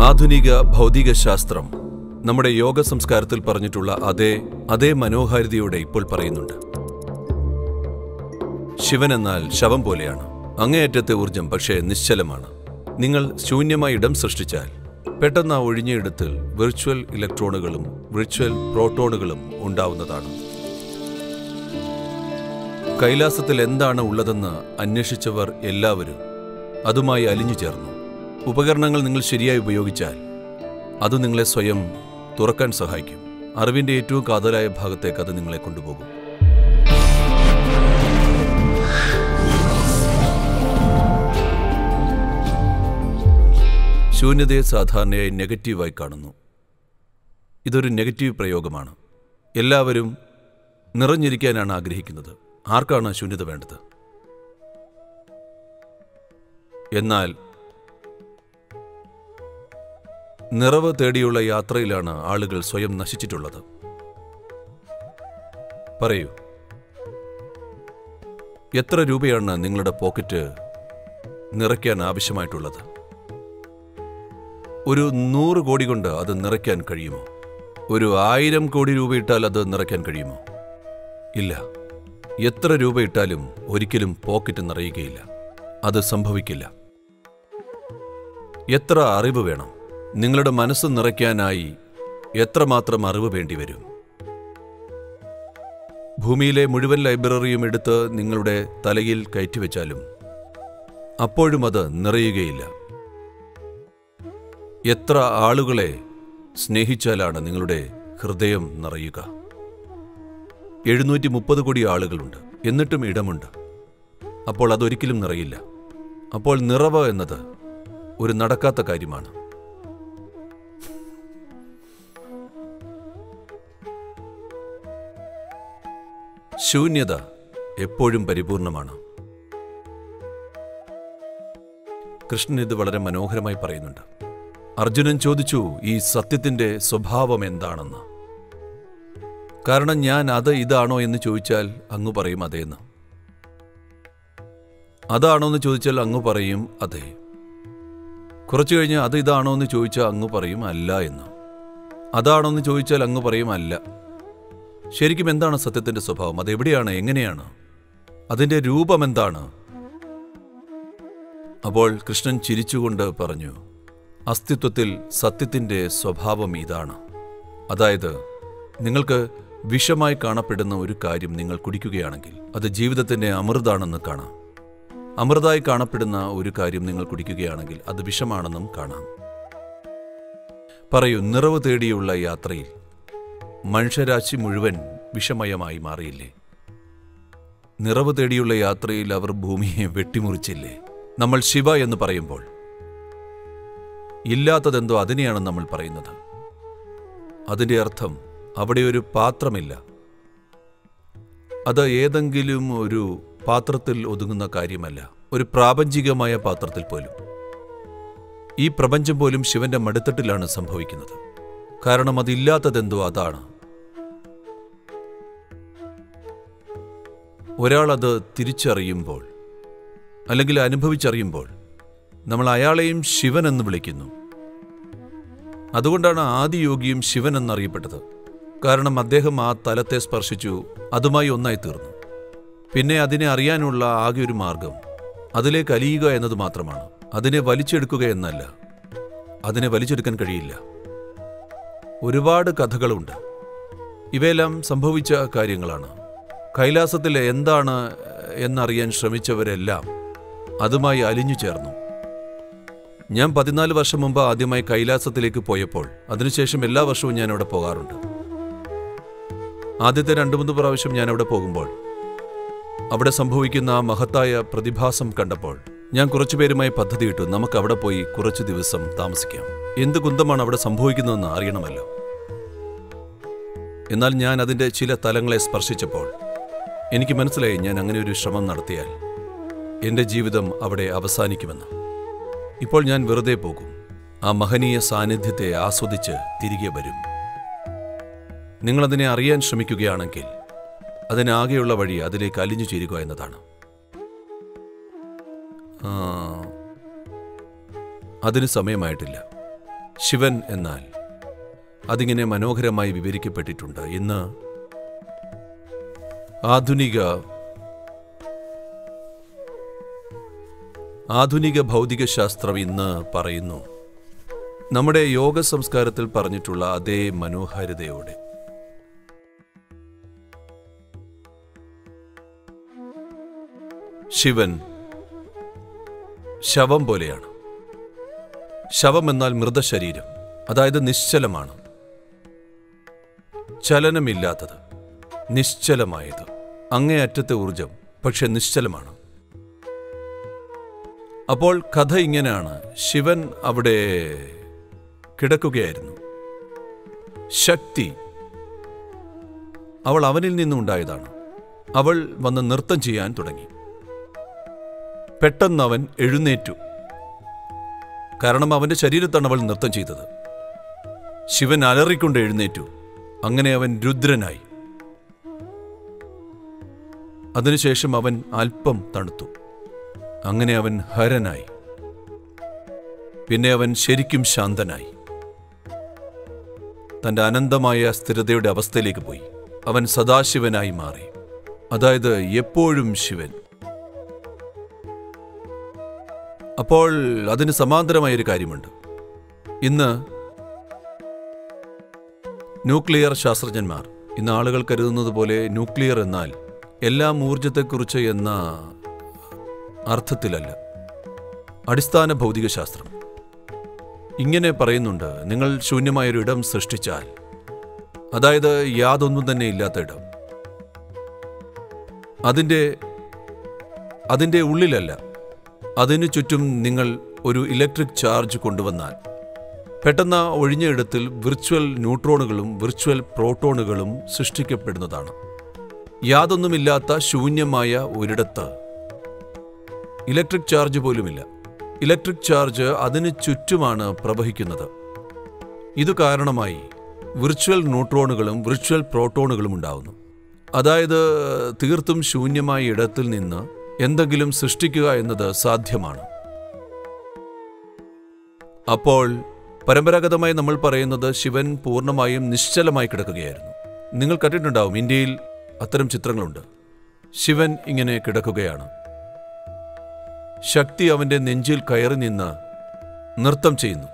ആധുനിക ഭൗതിക ശാസ്ത്രം നമ്മുടെ യോഗ സംസ്കാരത്തിൽ പറഞ്ഞിട്ടുള്ള അതേ അതേ മനോഹാരിതയോടെ ഇപ്പോൾ പറയുന്നുണ്ട്. ശിവൻ എന്നാൽ ശവം പോലെയാണ്. അങ്ങേയറ്റത്തെ ഊർജം പക്ഷേ നിശ്ചലമാണ്. നിങ്ങൾ ശൂന്യമായ ഇടം സൃഷ്ടിച്ചാൽ പെട്ടെന്ന് ആ ഒഴിഞ്ഞയിടത്തിൽ വിർച്വൽ ഇലക്ട്രോണുകളും വിർച്വൽ പ്രോട്ടോണുകളും ഉണ്ടാവുന്നതാണ്. കൈലാസത്തിൽ എന്താണ് ഉള്ളതെന്ന് അന്വേഷിച്ചവർ എല്ലാവരും അതുമായി അലിഞ്ഞു ചേർന്നു. ഉപകരണങ്ങൾ നിങ്ങൾ ശരിയായി ഉപയോഗിച്ചാൽ അത് നിങ്ങളെ സ്വയം തുറക്കാൻ സഹായിക്കും. അറിവിന്റെ ഏറ്റവും കാതലായ ഭാഗത്തേക്ക് അത് നിങ്ങളെ കൊണ്ടുപോകും. ശൂന്യതയെ സാധാരണയായി നെഗറ്റീവായി കാണുന്നു. ഇതൊരു നെഗറ്റീവ് പ്രയോഗമാണ്. എല്ലാവരും നിറഞ്ഞിരിക്കാനാണ് ആഗ്രഹിക്കുന്നത്. ആർക്കാണ് ശൂന്യത വേണ്ടത്? എന്നാൽ നിറവ് തേടിയുള്ള യാത്രയിലാണ് ആളുകൾ സ്വയം നശിച്ചിട്ടുള്ളത്. പറയൂ. എത്ര രൂപയാണ് നിങ്ങളുടെ പോക്കറ്റ് നിറയ്ക്കാൻ ആവശ്യമായിട്ടുള്ളത്? ഒരു നൂറ് കോടി കൊണ്ട് അത് നിറയ്ക്കാൻ കഴിയുമോ? ഒരു ആയിരം കോടി രൂപ ഇട്ടാൽ അത് നിറയ്ക്കാൻ കഴിയുമോ? ഇല്ല. എത്ര രൂപ ഇട്ടാലും ഒരിക്കലും പോക്കറ്റ് നിറയുകയില്ല. അത് സംഭവിക്കില്ല. എത്ര അറിവ് വേണം? നിങ്ങളുടെ മനസ്സ് നിറയ്ക്കാനായി എത്രമാത്രം അറിവ് വേണ്ടിവരും? ഭൂമിയിലെ മുഴുവൻ ലൈബ്രറിയും എടുത്ത് നിങ്ങളുടെ തലയിൽ കയറ്റിവെച്ചാലും അപ്പോഴും അത് നിറയുകയില്ല. എത്ര ആളുകളെ സ്നേഹിച്ചാലാണ് നിങ്ങളുടെ ഹൃദയം നിറയുക? എഴുന്നൂറ്റി മുപ്പത് കോടി ആളുകളുണ്ട്. എന്നിട്ടും ഇടമുണ്ട്. അപ്പോൾ അതൊരിക്കലും നിറയില്ല. അപ്പോൾ നിറവ് എന്നത് ഒരു നടക്കാത്ത കാര്യമാണ്. ശൂന്യത എപ്പോഴും പരിപൂർണമാണ്. കൃഷ്ണൻ ഇത് വളരെ മനോഹരമായി പറയുന്നുണ്ട്. അർജുനൻ ചോദിച്ചു ഈ സത്യത്തിന്റെ സ്വഭാവം എന്താണെന്ന്? കാരണം ഞാൻ അത് ഇതാണോ എന്ന് ചോദിച്ചാൽ അങ്ങ് പറയും അതേന്ന്. അതാണോ എന്ന് ചോദിച്ചാൽ അങ്ങ് പറയും അതെ. കുറച്ചു കഴിഞ്ഞ് അത് ഇതാണോ എന്ന് ചോദിച്ചാൽ അങ്ങ് പറയും അല്ല എന്ന്. അതാണോ എന്ന് ചോദിച്ചാൽ അങ്ങ് പറയും അല്ല. ശരിക്കും എന്താണ് സത്യത്തിന്റെ സ്വഭാവം? അതെവിടെയാണ് എങ്ങനെയാണ്? അതിന്റെ രൂപം എന്താണ്? അപ്പോൾ കൃഷ്ണൻ ചിരിച്ചുകൊണ്ട് പറഞ്ഞു അസ്തിത്വത്തിൽ സത്യത്തിന്റെ സ്വഭാവം ഇതാണ്. അതായത് നിങ്ങൾക്ക് വിഷമായി കാണപ്പെടുന്ന ഒരു കാര്യം നിങ്ങൾ കുടിക്കുകയാണെങ്കിൽ അത് ജീവിതത്തിന്റെ അമൃതാണെന്ന് കാണാം. അമൃതായി കാണപ്പെടുന്ന ഒരു കാര്യം നിങ്ങൾ കുടിക്കുകയാണെങ്കിൽ അത് വിഷമാണെന്നും കാണാം. പറയൂ നിറവ് തേടിയുള്ള യാത്രയിൽ മനുഷ്യരാശി മുഴുവൻ വിഷമയമായി മാറിയില്ലേ? നിറവ് തേടിയുള്ള യാത്രയിൽ അവർ ഭൂമിയെ വെട്ടിമുറിച്ചില്ലേ? നമ്മൾ ശിവ എന്ന് പറയുമ്പോൾ ഇല്ലാത്തതെന്തോ അതിനെയാണ് നമ്മൾ പറയുന്നത്. അതിന്റെ അർത്ഥം അവിടെ ഒരു പാത്രമില്ല. അത് ഏതെങ്കിലും ഒരു പാത്രത്തിൽ ഒതുങ്ങുന്ന കാര്യമല്ല ഒരു പ്രാപഞ്ചികമായ പാത്രത്തിൽ പോലും. ഈ പ്രപഞ്ചം പോലും ശിവന്റെ മടുത്തട്ടിലാണ് സംഭവിക്കുന്നത്. കാരണം അതില്ലാത്തതെന്തോ അതാണ്. ഒരാൾ അത് തിരിച്ചറിയുമ്പോൾ അല്ലെങ്കിൽ അനുഭവിച്ചറിയുമ്പോൾ നമ്മൾ അയാളെയും ശിവൻ എന്ന് വിളിക്കുന്നു. അതുകൊണ്ടാണ് ആദിയോഗിയും ശിവൻ എന്നറിയപ്പെട്ടത്. കാരണം അദ്ദേഹം ആ തലത്തെ സ്പർശിച്ചു അതുമായി ഒന്നായി തീർന്നു. പിന്നെ അതിനെ അറിയാനുള്ള ആകെ ഒരു മാർഗം. അതിലേക്ക് അലിയുക എന്നത് മാത്രമാണ്. അതിനെ വലിച്ചെടുക്കുക എന്നല്ല. അതിനെ വലിച്ചെടുക്കാൻ കഴിയില്ല. ഒരുപാട് കഥകളുണ്ട്. ഇവയെല്ലാം സംഭവിച്ച കാര്യങ്ങളാണ്. കൈലാസത്തിൽ എന്താണ് എന്നറിയാൻ ശ്രമിച്ചവരെല്ലാം അതുമായി അലിഞ്ഞു ചേർന്നു. ഞാൻ പതിനാല് വർഷം മുമ്പ് ആദ്യമായി കൈലാസത്തിലേക്ക് പോയപ്പോൾ അതിനുശേഷം എല്ലാ വർഷവും ഞാൻ അവിടെ പോകാറുണ്ട്. ആദ്യത്തെ രണ്ട് മൂന്ന് പ്രാവശ്യം ഞാൻ അവിടെ പോകുമ്പോൾ അവിടെ സംഭവിക്കുന്ന ആ മഹത്തായ പ്രതിഭാസം കണ്ടപ്പോൾ ഞാൻ കുറച്ചുപേരുമായി പദ്ധതിയിട്ടു നമുക്ക് അവിടെ പോയി കുറച്ചു ദിവസം താമസിക്കാം. എന്ത് കുന്തമാണ് അവിടെ സംഭവിക്കുന്നതെന്ന് അറിയണമല്ലോ. എന്നാൽ ഞാൻ അതിന്റെ ചില തലങ്ങളെ സ്പർശിച്ചപ്പോൾ എനിക്ക് മനസ്സിലായി ഞാൻ അങ്ങനെ ഒരു ശ്രമം നടത്തിയാൽ എന്റെ ജീവിതം അവിടെ അവസാനിക്കുമെന്ന്. ഇപ്പോൾ ഞാൻ വെറുതെ പോകും. ആ മഹനീയ സാന്നിധ്യത്തെ ആസ്വദിച്ച് തിരികെ വരും. നിങ്ങളതിനെ അറിയാൻ ശ്രമിക്കുകയാണെങ്കിൽ അതിനാകെയുള്ള വഴി അതിലേക്ക് അലിഞ്ഞു ചേരുക എന്നതാണ്. അതിന് സമയമായിട്ടില്ല. ശിവൻ എന്നാൽ അതിങ്ങനെ മനോഹരമായി വിവരിക്കപ്പെട്ടിട്ടുണ്ട് ഇന്ന് ആധുനിക ആധുനിക ഭൗതിക ശാസ്ത്രം ഇന്ന് പറയുന്നു. നമ്മുടെ യോഗ സംസ്കാരത്തിൽ പറഞ്ഞിട്ടുള്ള അതേ മനോഹാരിതയോടെ. ശിവൻ ശവം പോലെയാണ്. ശവം എന്നാൽ മൃതശരീരം അതായത് നിശ്ചലമാണ്. ചലനമില്ലാത്തത് നിശ്ചലമായത്. അങ്ങേയറ്റത്തെ ഊർജം പക്ഷെ നിശ്ചലമാണ്. അപ്പോൾ കഥ ഇങ്ങനെയാണ്. ശിവൻ അവിടെ കിടക്കുകയായിരുന്നു. ശക്തി അവൾ അവനിൽ നിന്നുണ്ടായതാണ്. അവൾ വന്ന് നൃത്തം ചെയ്യാൻ തുടങ്ങി. പെട്ടെന്ന് അവൻ എഴുന്നേറ്റു. കാരണം അവന്റെ ശരീരത്താണ് അവൾ നൃത്തം ചെയ്തത്. ശിവൻ അലറിക്കൊണ്ട് എഴുന്നേറ്റു. അങ്ങനെ അവൻ രുദ്രനായി. അതിനുശേഷം അവൻ അല്പം തണുത്തു. അങ്ങനെ അവൻ ഹരനായി. പിന്നെ അവൻ ശരിക്കും ശാന്തനായി. തന്റെ അനന്തമായ സ്ഥിരതയുടെ അവസ്ഥയിലേക്ക് പോയി. അവൻ സദാശിവനായി മാറി. അതായത് എപ്പോഴും ശിവൻ. അപ്പോൾ അതിന് സമാന്തരമായ ഒരു കാര്യമുണ്ട്. ഇന്ന് ന്യൂക്ലിയർ ശാസ്ത്രജ്ഞന്മാർ ഇന്ന് ആളുകൾ കരുതുന്നത് പോലെ ന്യൂക്ലിയർ എന്നാൽ എല്ലാം ഊർജത്തെക്കുറിച്ച് എന്ന അർത്ഥത്തിലല്ല. അടിസ്ഥാന ഭൗതിക ശാസ്ത്രം ഇങ്ങനെ പറയുന്നുണ്ട് നിങ്ങൾ ശൂന്യമായൊരു ഇടം സൃഷ്ടിച്ചാൽ. അതായത് യാതൊന്നും തന്നെ ഇല്ലാത്ത ഇടം. അതിന്റെ അതിന്റെ ഉള്ളിലല്ല അതിനു ചുറ്റും നിങ്ങൾ ഒരു ഇലക്ട്രിക് ചാർജ് കൊണ്ടുവന്നാൽ പെട്ടെന്ന് ഒഴിഞ്ഞയിടത്തിൽ വിർച്വൽ ന്യൂട്രോണുകളും വിർച്വൽ പ്രോട്ടോണുകളും സൃഷ്ടിക്കപ്പെടുന്നതാണ്. യാതൊന്നുമില്ലാത്ത ശൂന്യമായ ഒരിടത്ത് ഇലക്ട്രിക് ചാർജ് പോലുമില്ല. ഇലക്ട്രിക് ചാർജ് അതിന് ചുറ്റുമാണ് പ്രവഹിക്കുന്നത്. ഇതു കാരണമായി വിർച്വൽ ന്യൂട്രോണുകളും വിർച്വൽ പ്രോട്ടോണുകളും ഉണ്ടാവുന്നു. അതായത് തീർത്തും ശൂന്യമായ ഇടത്തിൽ നിന്ന് എന്തെങ്കിലും സൃഷ്ടിക്കുക എന്നത് സാധ്യമാണ്. അപ്പോൾ പരമ്പരാഗതമായി നമ്മൾ പറയുന്നത് ശിവൻ പൂർണമായും നിശ്ചലമായി കിടക്കുകയായിരുന്നു. നിങ്ങൾ കണ്ടിട്ടുണ്ടാവും ഇന്ത്യയിൽ അത്തരം ചിത്രങ്ങളുണ്ട്. ശിവൻ ഇങ്ങനെ കിടക്കുകയാണ്. ശക്തി അവന്റെ നെഞ്ചിൽ കയറി നിന്ന് നൃത്തം ചെയ്യുന്നു.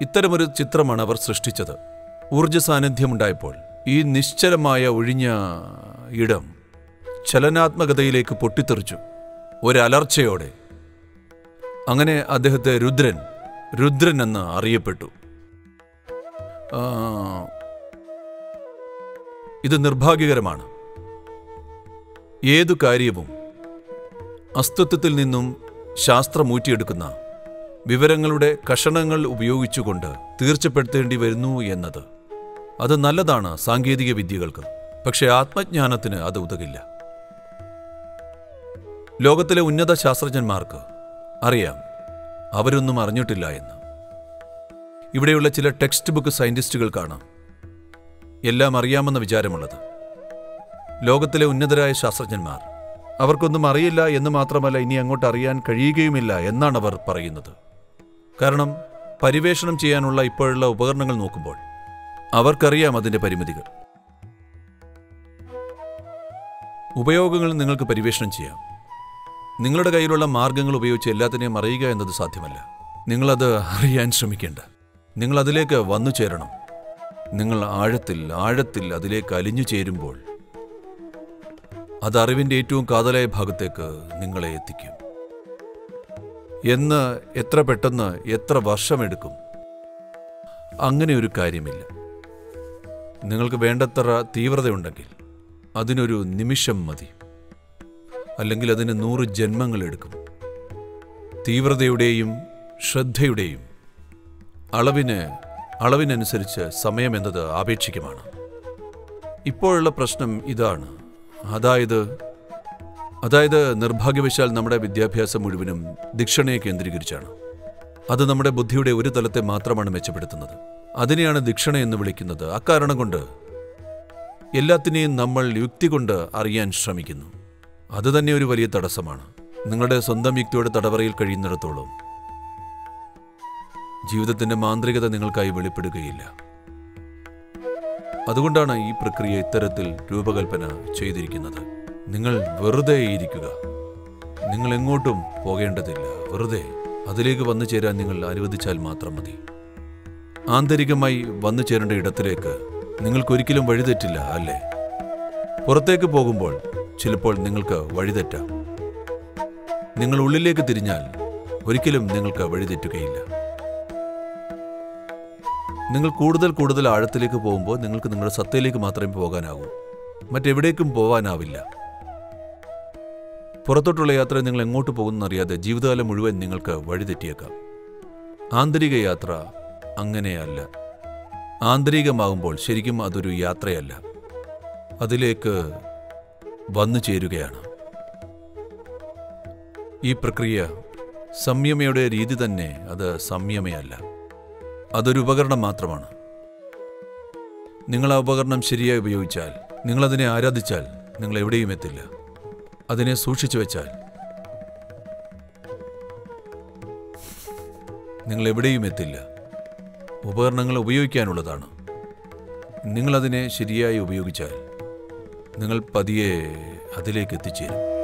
ഇത്തരമൊരു ചിത്രമാണ് അവർ സൃഷ്ടിച്ചത്. ഊർജ സാന്നിധ്യമുണ്ടായപ്പോൾ ഈ നിശ്ചലമായ ഒഴിഞ്ഞ ഇടം ചലനാത്മകതയിലേക്ക് പൊട്ടിത്തെറിച്ചു. ഒരലർച്ചയോടെ. അങ്ങനെ അദ്ദേഹത്തെ രുദ്രൻ രുദ്രൻ എന്ന് അറിയപ്പെട്ടു. ഇത് നിർഭാഗ്യകരമാണ്. ഏതു കാര്യവും അസ്തിത്വത്തിൽ നിന്നും ശാസ്ത്രം ഊറ്റിയെടുക്കുന്ന വിവരങ്ങളുടെ കഷണങ്ങൾ ഉപയോഗിച്ചുകൊണ്ട് തീർച്ചപ്പെടുത്തേണ്ടി വരുന്നു എന്നത്. അത് നല്ലതാണ് സാങ്കേതിക വിദ്യകൾക്ക് പക്ഷേ ആത്മജ്ഞാനത്തിന് അത് ഉതകില്ല. ലോകത്തിലെ ഉന്നത ശാസ്ത്രജ്ഞന്മാർക്ക് അറിയാം അവരൊന്നും അറിഞ്ഞിട്ടില്ല എന്ന്. ഇവിടെയുള്ള ചില ടെക്സ്റ്റ് ബുക്ക് സയന്റിസ്റ്റുകൾക്കാണ് എല്ലാം അറിയാമെന്ന വിചാരമുള്ളത്. ലോകത്തിലെ ഉന്നതരായ ശാസ്ത്രജ്ഞന്മാർ അവർക്കൊന്നും അറിയില്ല എന്ന് മാത്രമല്ല ഇനി അങ്ങോട്ട് അറിയാൻ കഴിയുകയുമില്ല എന്നാണ് അവർ പറയുന്നത്. കാരണം പരിവേഷണം ചെയ്യാനുള്ള ഇപ്പോഴുള്ള ഉപകരണങ്ങൾ നോക്കുമ്പോൾ അവർക്കറിയാം അതിന്റെ പരിമിതികൾ. ഉപയോഗങ്ങൾ നിങ്ങൾക്ക് പരിവേഷണം ചെയ്യാം. നിങ്ങളുടെ കയ്യിലുള്ള മാർഗങ്ങൾ ഉപയോഗിച്ച് എല്ലാത്തിനെയും അറിയുക എന്നത് സാധ്യമല്ല. നിങ്ങളത് അറിയാൻ ശ്രമിക്കേണ്ട. നിങ്ങൾ അതിലേക്ക് വന്നു ചേരണം. നിങ്ങൾ ആഴത്തിൽ ആഴത്തിൽ അതിലേക്ക് അലിഞ്ഞു ചേരുമ്പോൾ അത് അറിവിന്റെ ഏറ്റവും കാതലായ ഭാഗത്തേക്ക് നിങ്ങളെ എത്തിക്കും. എന്ന് എത്ര പെട്ടെന്ന് എത്ര വർഷമെടുക്കും? അങ്ങനെ ഒരു കാര്യമില്ല. നിങ്ങൾക്ക് വേണ്ടത്ര തീവ്രതയുണ്ടെങ്കിൽ അതിനൊരു നിമിഷം മതി. അല്ലെങ്കിൽ അതിന് നൂറ് ജന്മങ്ങൾ എടുക്കും. തീവ്രതയുടെയും ശ്രദ്ധയുടെയും അളവിന് അളവിനനുസരിച്ച് സമയം എന്നത് ആപേക്ഷികമാണ്. ഇപ്പോഴുള്ള പ്രശ്നം ഇതാണ്. അതായത് അതായത് നിർഭാഗ്യവശാൽ നമ്മുടെ വിദ്യാഭ്യാസം മുഴുവനും ദിക്ഷണയെ കേന്ദ്രീകരിച്ചാണ്. അത് നമ്മുടെ ബുദ്ധിയുടെ ഒരു തലത്തെ മാത്രമാണ് മെച്ചപ്പെടുത്തുന്നത്. അതിനെയാണ് ദിക്ഷണ എന്ന് വിളിക്കുന്നത്. അക്കാരണം കൊണ്ട് എല്ലാത്തിനെയും നമ്മൾ യുക്തി കൊണ്ട് അറിയാൻ ശ്രമിക്കുന്നു. അത് തന്നെ ഒരു വലിയ തടസ്സമാണ്. നിങ്ങളുടെ സ്വന്തം യുക്തിയുടെ തടവറയിൽ കഴിയുന്നിടത്തോളം. ജീവിതത്തിന്റെ മാന്ത്രികത നിങ്ങൾക്കായി വെളിപ്പെടുകയില്ല. അതുകൊണ്ടാണ് ഈ പ്രക്രിയ ഇത്തരത്തിൽ രൂപകൽപ്പന ചെയ്തിരിക്കുന്നത്. നിങ്ങൾ വെറുതെ ഇരിക്കുക. നിങ്ങൾ എങ്ങോട്ടും പോകേണ്ടതില്ല. വെറുതെ അതിലേക്ക് വന്നു ചേരാൻ നിങ്ങൾ അനുവദിച്ചാൽ മാത്രം മതി. ആന്തരികമായി വന്നു ചേരേണ്ട ഇടത്തിലേക്ക് നിങ്ങൾക്കൊരിക്കലും വഴിതെറ്റില്ല അല്ലേ? പുറത്തേക്ക് പോകുമ്പോൾ ചിലപ്പോൾ നിങ്ങൾക്ക് വഴിതെറ്റാം. നിങ്ങൾ ഉള്ളിലേക്ക് തിരിഞ്ഞാൽ ഒരിക്കലും നിങ്ങൾക്ക് വഴിതെറ്റുകയില്ല. നിങ്ങൾ കൂടുതൽ കൂടുതൽ ആഴത്തിലേക്ക് പോകുമ്പോൾ നിങ്ങൾക്ക് നിങ്ങളുടെ സത്തയിലേക്ക് മാത്രമേ പോകാനാകൂ. മറ്റെവിടേക്കും പോകാനാവില്ല പുറത്തോട്ടുള്ള യാത്ര നിങ്ങൾ എങ്ങോട്ട് പോകുന്നറിയാതെ ജീവിതകാലം മുഴുവൻ നിങ്ങൾക്ക് വഴിതെറ്റിയേക്കാം. ആന്തരിക യാത്ര അങ്ങനെയല്ല. ആന്തരികമാകുമ്പോൾ ശരിക്കും അതൊരു യാത്രയല്ല. അതിലേക്ക് വന്നു ചേരുകയാണ്. ഈ പ്രക്രിയ സംയമയുടെ രീതി തന്നെ അത് സംയമയല്ല. അതൊരു ഉപകരണം മാത്രമാണ്. നിങ്ങൾ ആ ഉപകരണം ശരിയായി ഉപയോഗിച്ചാൽ നിങ്ങളതിനെ ആരാധിച്ചാൽ നിങ്ങൾ എവിടെയും എത്തില്ല. അതിനെ സൂക്ഷിച്ചു വെച്ചാൽ നിങ്ങൾ എവിടെയും എത്തില്ല. ഉപകരണങ്ങൾ ഉപയോഗിക്കാനുള്ളതാണ്. നിങ്ങളതിനെ ശരിയായി ഉപയോഗിച്ചാൽ നിങ്ങൾ പതിയെ അതിലേക്ക് എത്തിച്ചേരും.